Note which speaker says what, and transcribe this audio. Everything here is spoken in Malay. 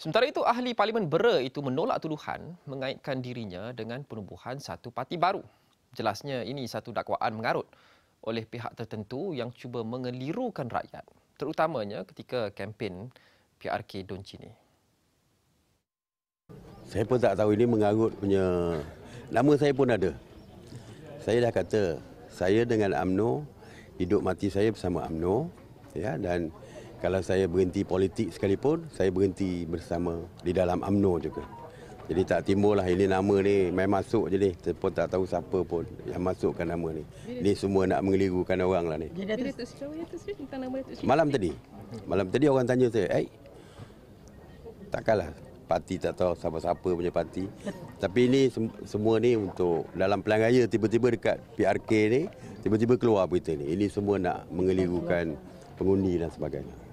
Speaker 1: Sementara itu, ahli Parlimen Bera itu menolak tuduhan mengaitkan dirinya dengan penubuhan satu parti baru. Jelasnya ini satu dakwaan mengarut oleh pihak tertentu yang cuba mengelirukan rakyat, terutamanya ketika kempen PRK Don Cini.
Speaker 2: Saya pun tak tahu ini mengarut punya nama saya pun ada. Saya dah kata saya dengan AMNO hidup mati saya bersama AMNO ya dan kalau saya berhenti politik sekalipun, saya berhenti bersama di dalam UMNO juga. Jadi tak timbul lah ini nama ni main masuk je ni. Saya pun tak tahu siapa pun yang masukkan nama ni. Ini semua nak mengelirukan orang lah ni. Malam tadi. Malam tadi orang tanya saya, eh takkanlah parti tak tahu siapa-siapa punya parti. Tapi ini semua ni untuk dalam pelan raya tiba-tiba dekat PRK ni, tiba-tiba keluar berita ni. Ini semua nak mengelirukan pengundi dan sebagainya.